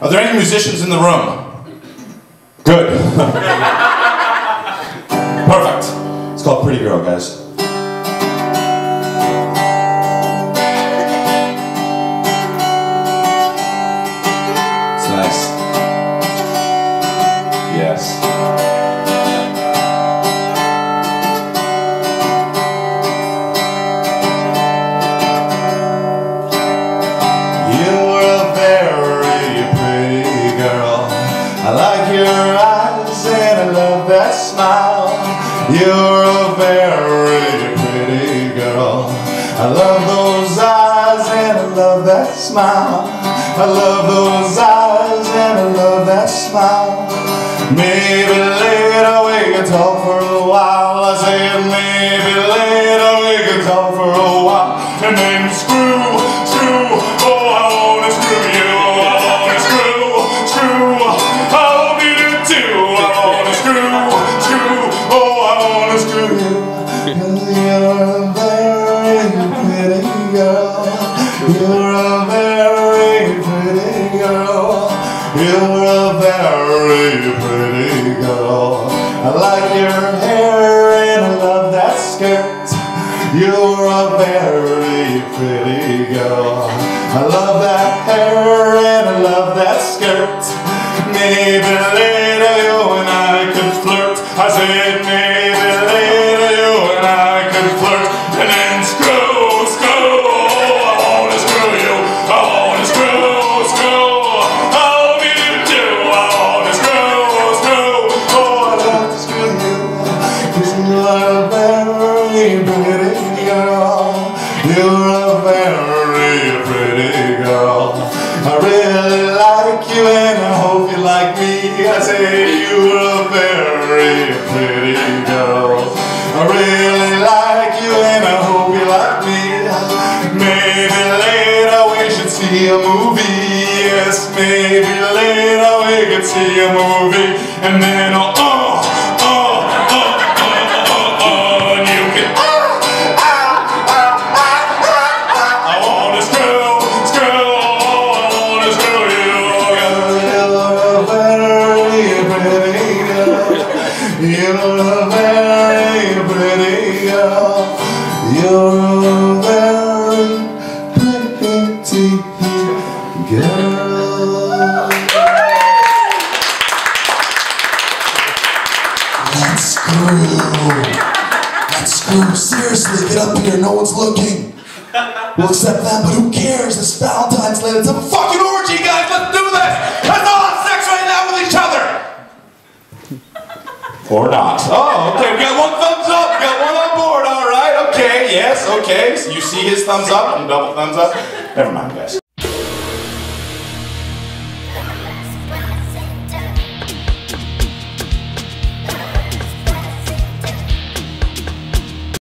Are there any musicians in the room? Good. Perfect. It's called Pretty Girl, guys. I like your eyes and I love that smile. You're a very pretty girl. I love those eyes and I love that smile. I love those eyes and I love that smile. Maybe later we can talk for a while. I said girl. You're a very pretty girl. You're a very pretty girl. I like your hair and I love that skirt. You're a very pretty girl. I love that hair and I love that skirt. Maybe later you and I could flirt. I said maybe later you and I could flirt. And then screw, You're a very pretty girl. I really like you and I hope you like me. I say you're a very pretty girl. I really like you and I hope you like me. Maybe later we should see a movie. Yes, maybe later we could see a movie. And then oh, pretty girl. You're a very pretty girl. You're a very pretty girl. Let's screw. Let's screw. Seriously, get up here. No one's looking. We'll accept that, but who cares? It's Valentine's Day. Let's a fucking orgy, guys. Let's do this. Let's all have sex right now with each other. Or not. Oh, okay. We got one thumbs up. We got one on board. All right. Okay. Yes. Okay. So you see his thumbs up and double thumbs up. Never mind, guys.